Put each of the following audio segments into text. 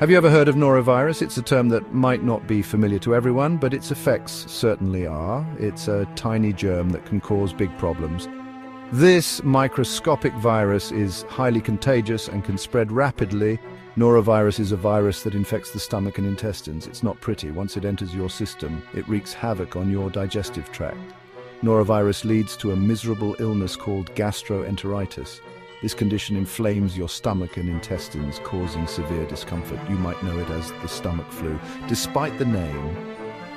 Have you ever heard of norovirus? It's a term that might not be familiar to everyone, but its effects certainly are. It's a tiny germ that can cause big problems. This microscopic virus is highly contagious and can spread rapidly. Norovirus is a virus that infects the stomach and intestines. It's not pretty. Once it enters your system, it wreaks havoc on your digestive tract. Norovirus leads to a miserable illness called gastroenteritis. This condition inflames your stomach and intestines, causing severe discomfort. You might know it as the stomach flu. Despite the name,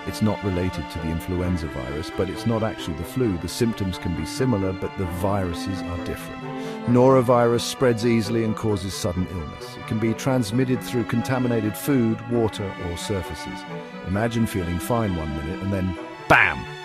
it's not related to the influenza virus, but it's not actually the flu. The symptoms can be similar, but the viruses are different. Norovirus spreads easily and causes sudden illness. It can be transmitted through contaminated food, water, or surfaces. Imagine feeling fine one minute and then, BAM!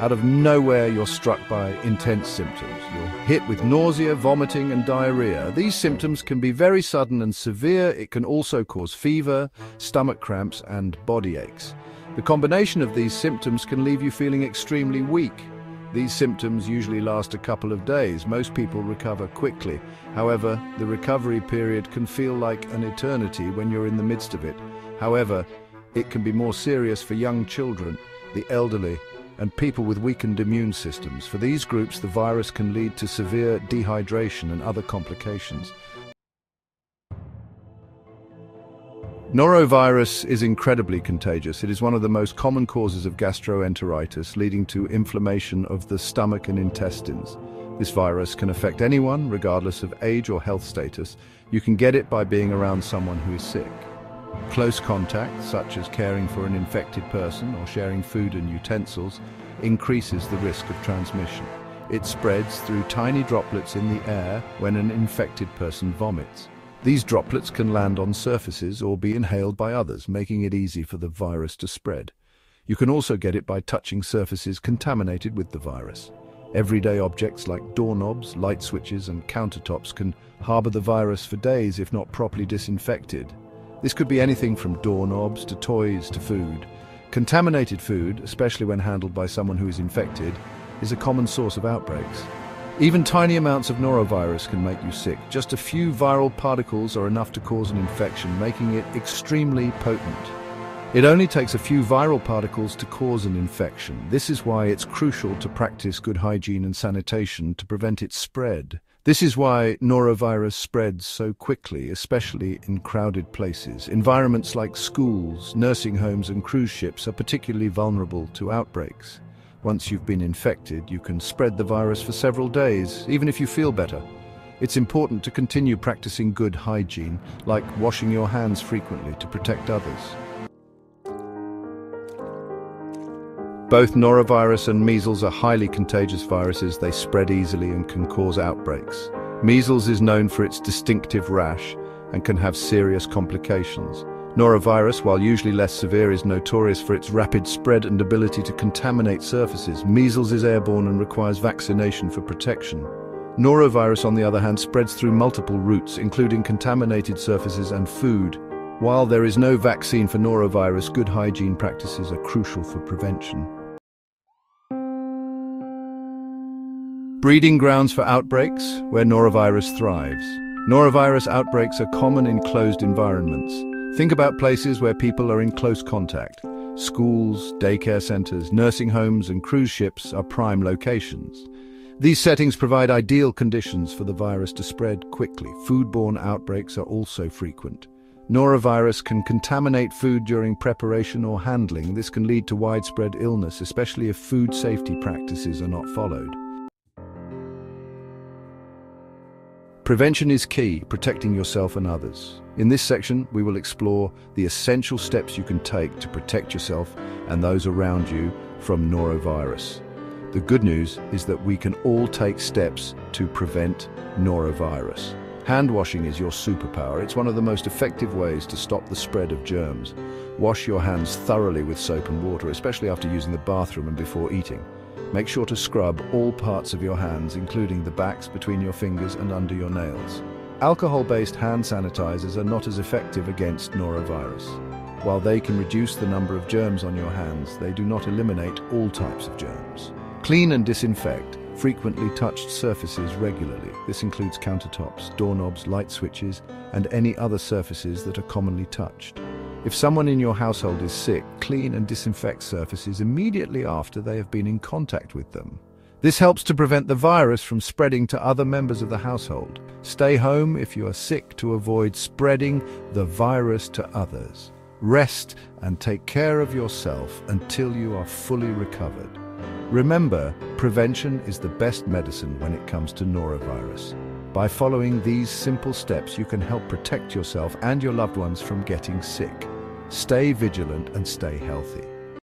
Out of nowhere, you're struck by intense symptoms. You're hit with nausea, vomiting, and diarrhea. These symptoms can be very sudden and severe. It can also cause fever, stomach cramps, and body aches. The combination of these symptoms can leave you feeling extremely weak. These symptoms usually last a couple of days. Most people recover quickly. However, the recovery period can feel like an eternity when you're in the midst of it. However, it can be more serious for young children, the elderly, and people with weakened immune systems. For these groups, the virus can lead to severe dehydration and other complications. Norovirus is incredibly contagious. It is one of the most common causes of gastroenteritis, leading to inflammation of the stomach and intestines. This virus can affect anyone, regardless of age or health status. You can get it by being around someone who is sick. Close contact, such as caring for an infected person or sharing food and utensils, increases the risk of transmission. It spreads through tiny droplets in the air when an infected person vomits. These droplets can land on surfaces or be inhaled by others, making it easy for the virus to spread. You can also get it by touching surfaces contaminated with the virus. Everyday objects like doorknobs, light switches and countertops can harbor the virus for days if not properly disinfected. This could be anything from doorknobs to toys to food. Contaminated food, especially when handled by someone who is infected, is a common source of outbreaks. Even tiny amounts of norovirus can make you sick. Just a few viral particles are enough to cause an infection, making it extremely potent. It only takes a few viral particles to cause an infection. This is why it's crucial to practice good hygiene and sanitation to prevent its spread. This is why norovirus spreads so quickly, especially in crowded places. Environments like schools, nursing homes and cruise ships are particularly vulnerable to outbreaks. Once you've been infected, you can spread the virus for several days, even if you feel better. It's important to continue practicing good hygiene, like washing your hands frequently to protect others. Both norovirus and measles are highly contagious viruses. They spread easily and can cause outbreaks. Measles is known for its distinctive rash and can have serious complications. Norovirus, while usually less severe, is notorious for its rapid spread and ability to contaminate surfaces. Measles is airborne and requires vaccination for protection. Norovirus, on the other hand, spreads through multiple routes, including contaminated surfaces and food. While there is no vaccine for norovirus, good hygiene practices are crucial for prevention. Breeding grounds for outbreaks, where norovirus thrives. Norovirus outbreaks are common in closed environments. Think about places where people are in close contact. Schools, daycare centres, nursing homes and cruise ships are prime locations. These settings provide ideal conditions for the virus to spread quickly. Foodborne outbreaks are also frequent. Norovirus can contaminate food during preparation or handling. This can lead to widespread illness, especially if food safety practices are not followed. Prevention is key, protecting yourself and others. In this section, we will explore the essential steps you can take to protect yourself and those around you from norovirus. The good news is that we can all take steps to prevent norovirus. Hand washing is your superpower. It's one of the most effective ways to stop the spread of germs. Wash your hands thoroughly with soap and water, especially after using the bathroom and before eating. Make sure to scrub all parts of your hands, including the backs between your fingers and under your nails. Alcohol-based hand sanitizers are not as effective against norovirus. While they can reduce the number of germs on your hands, they do not eliminate all types of germs. Clean and disinfect. Frequently touched surfaces regularly. This includes countertops, doorknobs, light switches, and any other surfaces that are commonly touched. If someone in your household is sick, clean and disinfect surfaces immediately after they have been in contact with them. This helps to prevent the virus from spreading to other members of the household. Stay home if you are sick to avoid spreading the virus to others. Rest and take care of yourself until you are fully recovered. Remember, prevention is the best medicine when it comes to norovirus. By following these simple steps, you can help protect yourself and your loved ones from getting sick. Stay vigilant and stay healthy.